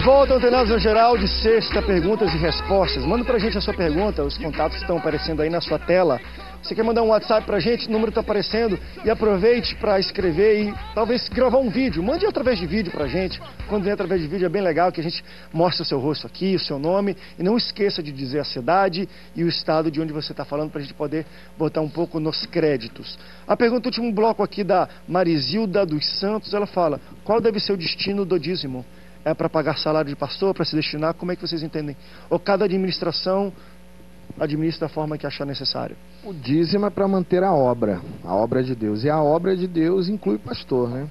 de volta, Antenados no Geral, de sexta, perguntas e respostas. Manda pra gente a sua pergunta, os contatos estão aparecendo aí na sua tela. Você quer mandar um WhatsApp pra gente, o número está aparecendo. E aproveite para escrever e talvez gravar um vídeo. Mande através de vídeo pra gente. Quando vem através de vídeo é bem legal que a gente mostre o seu rosto aqui, o seu nome. E não esqueça de dizer a cidade e o estado de onde você está falando para a gente poder botar um pouco nos créditos. A pergunta do último bloco aqui da Marizilda dos Santos, ela fala, qual deve ser o destino do dízimo? É para pagar salário de pastor, para se destinar? Como é que vocês entendem? Ou cada administração administra da forma que achar necessário? O dízimo é para manter a obra, a obra de Deus. E a obra de Deus inclui pastor, né?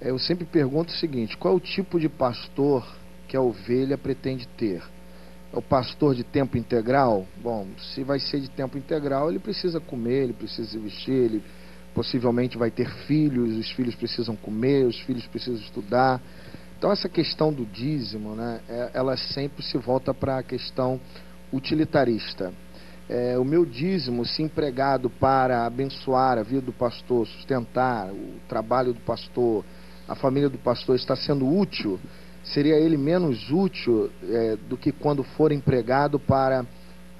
Eu sempre pergunto o seguinte: qual é o tipo de pastor que a ovelha pretende ter? É o pastor de tempo integral? Bom, se vai ser de tempo integral, ele precisa comer, ele precisa vestir, ele possivelmente vai ter filhos, os filhos precisam comer, os filhos precisam estudar. Então essa questão do dízimo, né, é, ela sempre se volta para a questão utilitarista. É, o meu dízimo, se empregado para abençoar a vida do pastor, sustentar o trabalho do pastor, a família do pastor está sendo útil, seria ele menos útil é, do que quando for empregado para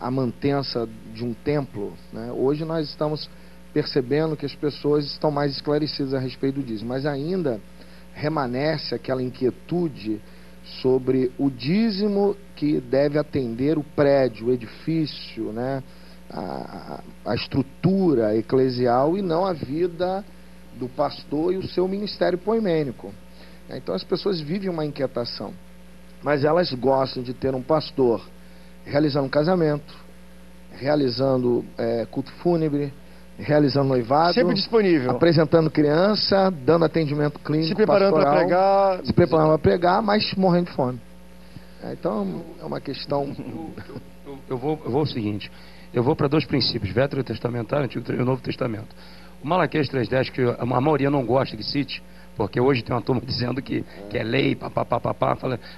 a mantença de um templo. Né? Hoje nós estamos percebendo que as pessoas estão mais esclarecidas a respeito disso, mas ainda remanesce aquela inquietude sobre o dízimo que deve atender o prédio, o edifício, né? a, a estrutura eclesial e não a vida do pastor e o seu ministério poimênico. Então as pessoas vivem uma inquietação, mas elas gostam de ter um pastor realizando um casamento, realizando é, culto fúnebre, realizando noivado, sempre disponível, apresentando criança, dando atendimento clínico, se preparando para pregar, se preparando para pregar, mas morrendo de fome. É, então é uma questão. Eu, eu, eu, vou, eu vou o seguinte: eu vou para dois princípios, Velho Testamentário e o Novo Testamento. O Malaquias 3.10, que a maioria não gosta que cite, porque hoje tem uma turma dizendo que, que é lei, papapá,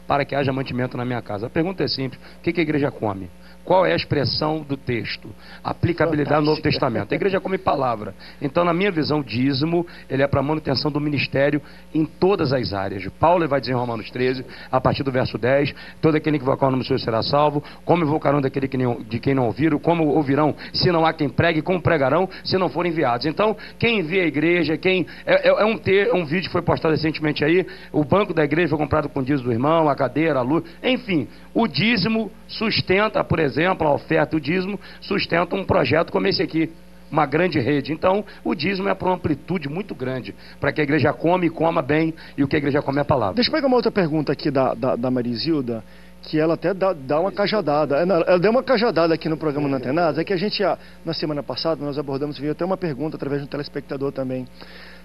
para que haja mantimento na minha casa. A pergunta é simples: o que, que a igreja come? Qual é a expressão do texto? Aplicabilidade do Novo Testamento. A igreja come palavra. Então, na minha visão, dízimo, ele é para manutenção do ministério em todas as áreas. Paulo vai dizer em Romanos 13, a partir do verso 10, todo aquele que invocar o nome do Senhor será salvo, como invocarão daquele que nem, de quem não ouviram, como ouvirão se não há quem pregue, como pregarão se não forem enviados. Então, quem envia a igreja, quem... É, é, é um, ter, um vídeo que foi postado recentemente aí, o banco da igreja foi comprado com o dízimo do irmão, a cadeira, a luz, enfim, o dízimo sustenta, por exemplo, a oferta e o dízimo sustentam um projeto como esse aqui, uma grande rede. Então, o dízimo é para uma amplitude muito grande, para que a igreja come e coma bem, e o que a igreja come é a palavra. Deixa eu pegar uma outra pergunta aqui da, da, da Marizilda, que ela até dá, dá uma cajadada. Ela deu uma cajadada aqui no programa é. Antenadas, é que a gente, na semana passada, nós abordamos, veio até uma pergunta através de um telespectador também,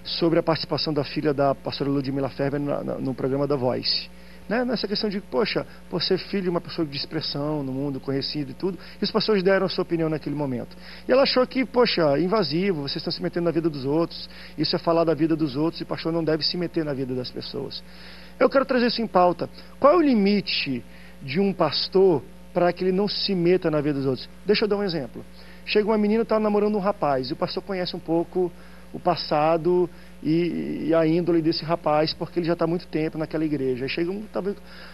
sobre a participação da filha da pastora Ludmila Ferber no, no programa da Voice né, nessa questão de, poxa, por ser filho de uma pessoa de expressão no mundo, conhecido e tudo, e os pastores deram a sua opinião naquele momento. E ela achou que, poxa, invasivo, vocês estão se metendo na vida dos outros, isso é falar da vida dos outros, e o pastor não deve se meter na vida das pessoas. Eu quero trazer isso em pauta. Qual é o limite de um pastor para que ele não se meta na vida dos outros? Deixa eu dar um exemplo. Chega uma menina, está namorando um rapaz, e o pastor conhece um pouco o passado e, e, a índole desse rapaz, porque ele já está muito tempo naquela igreja. Aí, chega um, tá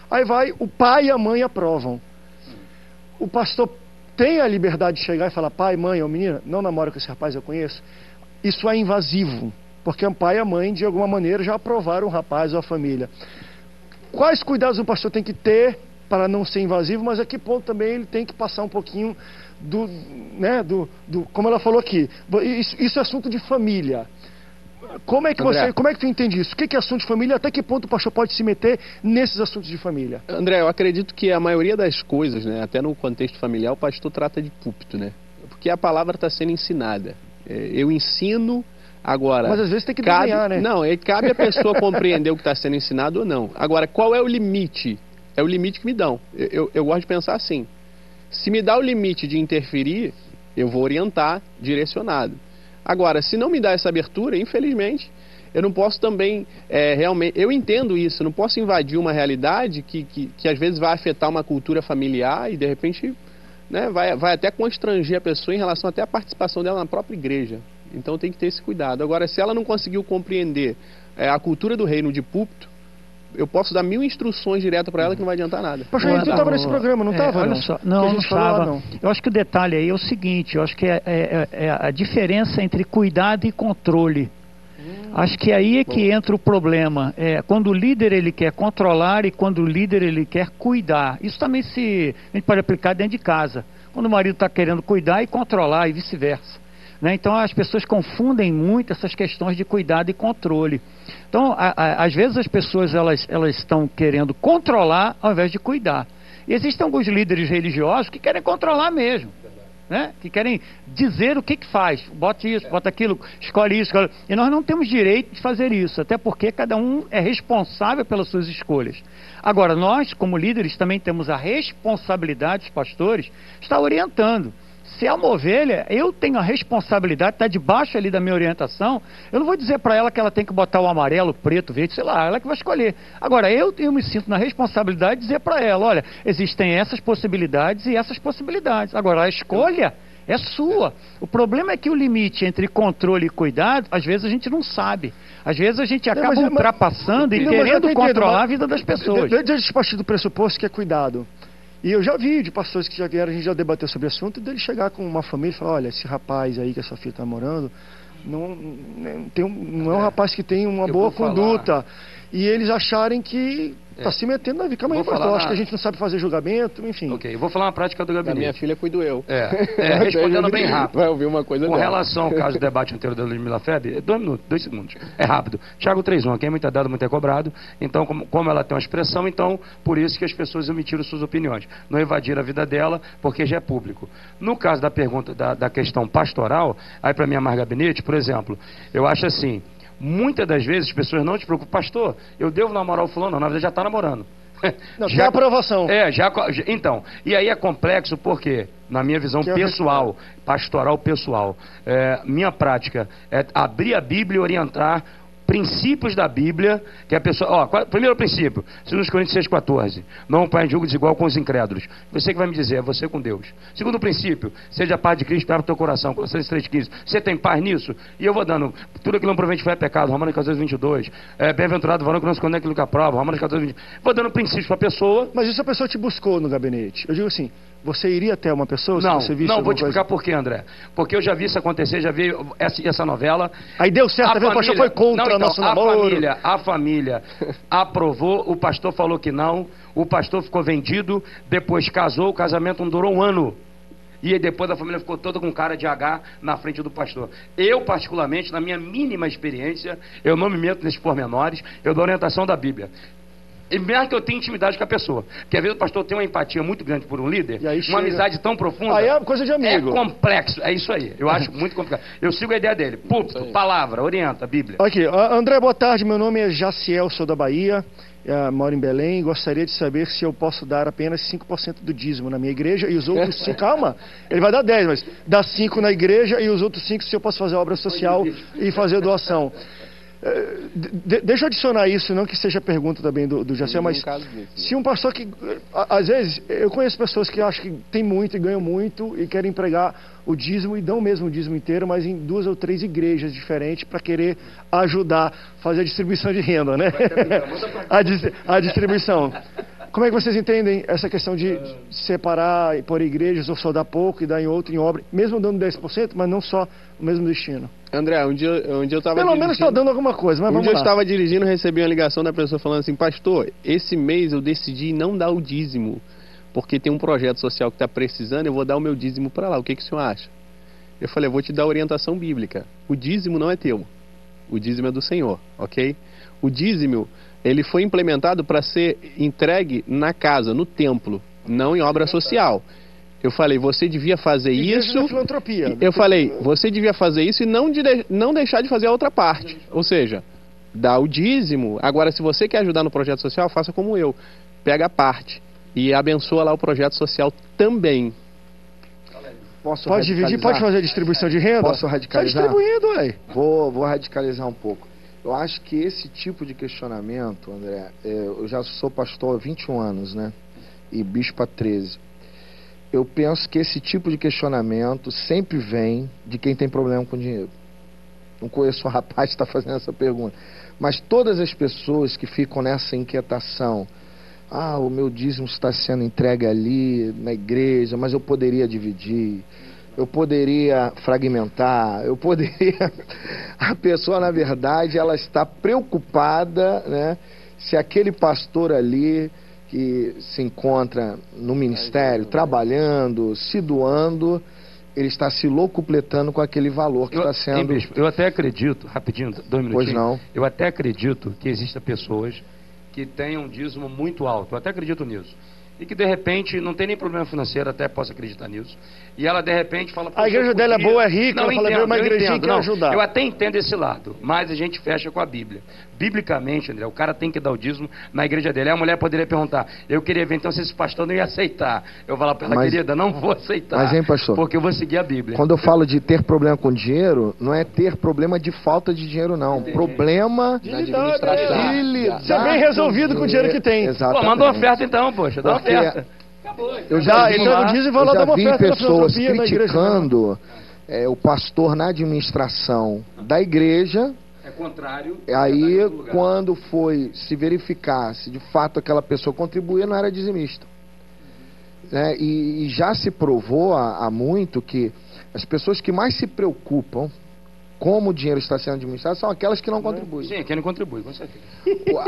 aí vai, o pai e a mãe aprovam. O pastor tem a liberdade de chegar e falar: pai, mãe, ou menina, não namora com esse rapaz, eu conheço. Isso é invasivo, porque o pai e a mãe, de alguma maneira, já aprovaram o rapaz ou a família. Quais cuidados o pastor tem que ter para não ser invasivo, mas a que ponto também ele tem que passar um pouquinho do, né, do, do como ela falou aqui, isso, isso é assunto de família. Como é que André. você, como é que tu entende isso? O que é assunto de família? Até que ponto o pastor pode se meter nesses assuntos de família? André, eu acredito que a maioria das coisas, né, até no contexto familiar, o pastor trata de púlpito, né? Porque a palavra está sendo ensinada. É, eu ensino Agora, mas às vezes tem que cabe, desenhar, né? Não, é, cabe a pessoa compreender o que está sendo ensinado ou não. Agora, qual é o limite? É o limite que me dão. Eu, eu, eu gosto de pensar assim. Se me dá o limite de interferir, eu vou orientar direcionado. Agora, se não me dá essa abertura, infelizmente, eu não posso também é, realmente. Eu entendo isso, não posso invadir uma realidade que, que, que, às vezes vai afetar uma cultura familiar e de repente né, vai, vai até constranger a pessoa em relação até à participação dela na própria igreja. Então tem que ter esse cuidado. Agora, se ela não conseguiu compreender é, a cultura do reino de púlpito, eu posso dar mil instruções direto para ela que não vai adiantar nada. Pastor, Olha, tu estava nesse programa, não é, estava? olha não? só, não, não estava. não. Eu acho que o detalhe aí é o seguinte, eu acho que é, é- é a diferença entre cuidado e controle. Hum. Acho que aí é que entra o problema. É, quando o líder ele quer controlar e quando o líder ele quer cuidar. Isso também se a gente pode aplicar dentro de casa. Quando o marido está querendo cuidar e controlar e vice-versa. Né? Então as pessoas confundem muito essas questões de cuidado e controle. Então a- a- às vezes as pessoas elas elas estão querendo controlar ao invés de cuidar. E existem alguns líderes religiosos que querem controlar mesmo né? que querem dizer o que, que faz. Bota isso, bota aquilo, escolhe isso. Escolhe... E nós não temos direito de fazer isso, até porque cada um é responsável pelas suas escolhas. Agora, nós, como líderes, também temos a responsabilidade, os pastores, estar orientando. Se é uma ovelha, eu tenho a responsabilidade, está debaixo ali da minha orientação. Eu não vou dizer para ela que ela tem que botar o amarelo, o preto, o verde, sei lá, ela que vai escolher. Agora, eu, eu me sinto na responsabilidade de dizer para ela: olha, existem essas possibilidades e essas possibilidades. Agora, a escolha é sua. O problema é que o limite entre controle e cuidado, às vezes a gente não sabe. Às vezes a gente acaba mas- mas- ultrapassando e Não, mas querendo controlar mas- a vida das pessoas. De- de- Deixa eu partir do pressuposto que é cuidado. E eu já vi de pastores que já vieram, a gente já debateu sobre o assunto, e dele chegar com uma família e falar, olha, esse rapaz aí que a sua filha está morando, não, tem um, não é um rapaz que tem uma Eu boa vou falar- conduta. E eles acharem que está É. se metendo na vida. Calma aí, Vou pastor, falar acho na- que a gente não sabe fazer julgamento, enfim. Ok, eu vou falar uma prática do Da minha gabinete. filha cuido eu. É, é, respondendo bem rápido. Vai ouvir uma coisa Com dela. relação ao caso do debate anterior da Ludmila Feb, dois minutos, dois segundos. É rápido. Tiago 3.1, aqui é muito dado, muito é cobrado. Então, como, como ela tem uma expressão, então, por isso que as pessoas emitiram suas opiniões. Não evadir a vida dela, porque já é público. No caso da pergunta, da, da questão pastoral, aí para mim é mais gabinete, por exemplo, eu acho assim, muitas das vezes as pessoas não te preocupam, pastor, eu devo namorar o fulano, não, na verdade já está namorando. Não, tem aprovação. É, já. já- Então, e aí é complexo porque, na minha visão Que é pessoal, pastoral pessoal, é, minha prática é abrir a Bíblia e orientar princípios da Bíblia, que a pessoa. Ó, qual- primeiro princípio, 2 Coríntios 6,14. Não o pai julgo desigual com os incrédulos. Você que vai me dizer, é você com Deus. Segundo princípio, seja a paz de Cristo para o teu coração. Colossenses 3,15. Você tem paz nisso? E eu vou dando. Tudo aquilo não provém fé é pecado. Romanos 14, 22. É, Bem-aventurado o varão que não se conecta aquilo que aprova. Romanos 14, 20. Vou dando princípios para a pessoa. Mas se a pessoa te buscou no gabinete? Eu digo assim, você iria até uma pessoa Não, se você visse não, vou te explicar por quê, André. Porque eu já vi isso acontecer, já vi essa, essa novela. Aí deu certo, tá vendo? O pastor foi contra não, então, nosso a namoro. família, a família aprovou, o pastor falou que não, o pastor ficou vendido, depois casou, o casamento não durou um ano. E aí depois a família ficou toda com cara de H na frente do pastor. Eu, particularmente, na minha mínima experiência, eu não me meto nesses pormenores, eu dou orientação da Bíblia. E mesmo que eu tenha intimidade com a pessoa. Porque às vezes o pastor tem uma empatia muito grande por um líder, uma chega- amizade tão profunda. Aí é coisa de amigo. É complexo, é isso aí. Eu acho muito complicado. Eu sigo a ideia dele. Púlpito, palavra, orienta, Bíblia. Aqui, André, boa tarde. Meu nome é Jaciel, sou da Bahia, eh, moro em Belém. Gostaria de saber se eu posso dar apenas 5% do dízimo na minha igreja e os outros 5. Calma, ele vai dar 10, mas dá 5 na igreja e os outros 5 se eu posso fazer obra social e fazer doação. Eh, de- deixa eu adicionar isso, não que seja pergunta também do, do mas desse. se um pastor que. Às vezes, eu conheço pessoas que acham que tem muito e ganham muito e querem empregar o dízimo e dão mesmo o dízimo inteiro, mas em duas ou três igrejas diferentes para querer ajudar, fazer a distribuição de renda, né? a, dis- a distribuição. Como é que vocês entendem essa questão de separar por igrejas ou só dar pouco e dar em outro em obra, mesmo dando 10%, mas não só o mesmo destino? André, um dia, um dia eu estava Pelo menos está dando alguma coisa, mas Um vamos dia eu lá. estava dirigindo recebi uma ligação da pessoa falando assim, pastor, esse mês eu decidi não dar o dízimo, porque tem um projeto social que está precisando, eu vou dar o meu dízimo para lá. O que, que o senhor acha? Eu falei, eu vou te dar orientação bíblica. O dízimo não é teu. O dízimo é do Senhor, ok? O dízimo, ele foi implementado para ser entregue na casa, no templo, não em obra social. Eu falei, você devia fazer isso. filantropia. Eu falei, você devia fazer isso e não, de, não deixar de fazer a outra parte. Ou seja, dá o dízimo. Agora, se você quer ajudar no projeto social, faça como eu. Pega a parte e abençoa lá o projeto social também. Posso Pode dividir, pode fazer a distribuição de renda? Posso radicalizar? Tá distribuindo, ué. Vou, vou radicalizar um pouco. Eu acho que esse tipo de questionamento, André, é, eu já sou pastor há 21 anos, né? E bispo há 13. Eu penso que esse tipo de questionamento sempre vem de quem tem problema com dinheiro. não conheço o rapaz que está fazendo essa pergunta, mas todas as pessoas que ficam nessa inquietação, ah, o meu dízimo está sendo entregue ali na igreja, mas eu poderia dividir, eu poderia fragmentar, eu poderia. A pessoa, na verdade, ela está preocupada, né? Se aquele pastor ali que se encontra no ministério, trabalhando, se doando, ele está se locupletando com aquele valor que Eu, está sendo. hein, bispo, eu até acredito, rapidinho, dois minutinhos. não. Eu até acredito que existam pessoas que tenham um dízimo muito alto. Eu até acredito nisso. E que de repente não tem nem problema financeiro, até posso acreditar nisso. E ela de repente fala. "Poxa, igreja dela é podia-" boa, é rica, ela fala, "Veio uma igrejinha entendo, que não, ajudar." Eu até entendo esse lado, mas a gente fecha com a Bíblia. Biblicamente, André, o cara tem que dar o dízimo na igreja dele. Aí a mulher poderia perguntar: eu queria ver então se esse pastor não ia aceitar. Eu vou falar para ela, Mas- querida, não vou aceitar. Mas, hein, pastor? Porque eu vou seguir a Bíblia. Quando eu falo de ter problema com dinheiro, não é ter problema de falta de dinheiro, não. Problema De administração. né? De lidar Ser bem resolvido com o dinheiro que tem. Pô, Exatamente. manda uma oferta então, poxa, dá uma Porque oferta. Eu Já, já então o dízimo vai eu lá já dar uma vi pessoas igreja. criticando é, o pastor na administração da igreja. Contrário. Aí, quando foi se verificar se de fato aquela pessoa contribuía, não era dizimista. Né? E, e já se provou há, há muito que as pessoas que mais se preocupam como o dinheiro está sendo administrado são aquelas que não contribuem. Sim, quem não contribui, com certeza.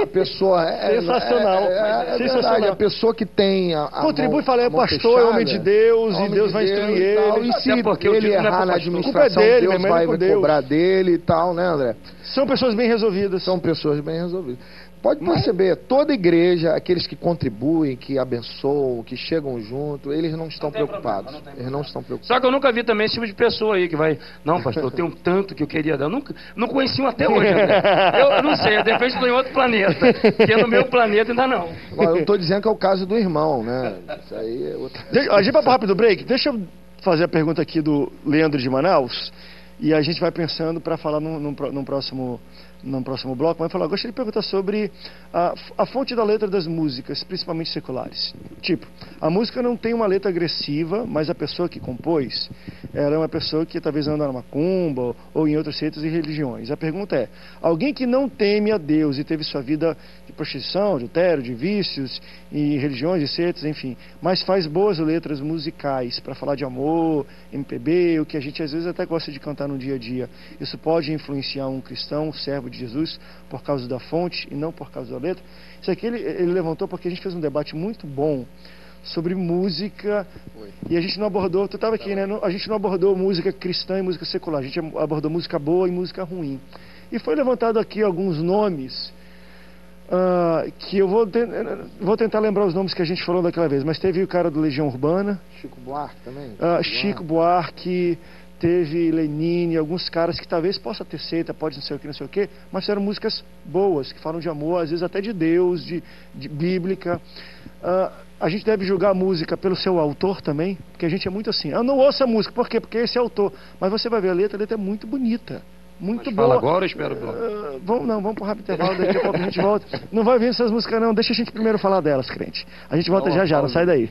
A pessoa é, Sensacional. é, é, é Sensacional. verdade, a pessoa que tem a, a Contribui, mão- fala, é pastor, é homem de Deus, e homem Deus de vai Deus instruir e tal, ele. E se ele é errar na administração, é dele, Deus vai, vai Deus. cobrar dele e tal, né, André? São pessoas bem resolvidas. São pessoas bem resolvidas. Pode perceber, toda igreja, aqueles que contribuem, que abençoam, que chegam junto, eles não estão Não preocupados. problema, não eles não estão preocupados. Só que eu nunca vi também esse tipo de pessoa aí que vai. Não, pastor, eu tenho um tanto que eu queria dar. Eu nunca, não conheci um até hoje. Eu, eu não sei, de repente estou em outro planeta. Porque no meu planeta ainda não. Agora, eu não estou dizendo que é o caso do irmão, né? Isso aí é outra... A gente vai para rápido break. Deixa eu fazer a pergunta aqui do Leandro de Manaus. E a gente vai pensando para falar num, num num próximo, num próximo bloco. Mas falar, gostaria de perguntar sobre a, a fonte da letra das músicas, principalmente seculares. Tipo, a música não tem uma letra agressiva, mas a pessoa que compôs, ela é uma pessoa que talvez anda na macumba ou, em outros seitos e religiões. A pergunta é, alguém que não teme a Deus e teve sua vida de prostituição, de adultério, de vícios, e religiões, de seitos, enfim, mas faz boas letras musicais para falar de amor, MPB, o que a gente às vezes até gosta de cantar no dia a dia. Isso pode influenciar um cristão, um servo de Jesus, por causa da fonte e não por causa da letra. Isso aqui ele, ele levantou porque a gente fez um debate muito bom sobre música e a gente não abordou, tu estava aqui, né? A gente não abordou música cristã e música secular, a gente abordou música boa e música ruim. E foi levantado aqui alguns nomes ah, que eu vou, ten- vou tentar lembrar os nomes que a gente falou daquela vez, mas teve o cara do Legião Urbana, Chico Buarque também? ah, Chico Buarque, teve Lenine, alguns caras que talvez possa ter seita, pode não sei o que, não sei o que, mas eram músicas boas, que falam de amor, às vezes até de Deus, de, de bíblica. Ah, a gente deve julgar a música pelo seu autor também, porque a gente é muito assim. Eu não ouço a música, por quê? Porque esse é autor. Mas você vai ver a letra, a letra é muito bonita. Muito Mas boa. fala agora ou espera o bloco? Ah, vamos, não, vamos para o rápido intervalo, daqui a pouco a gente volta. Não vai vir essas músicas, não. Deixa a gente primeiro falar delas, crente. A gente volta já já, não sai daí.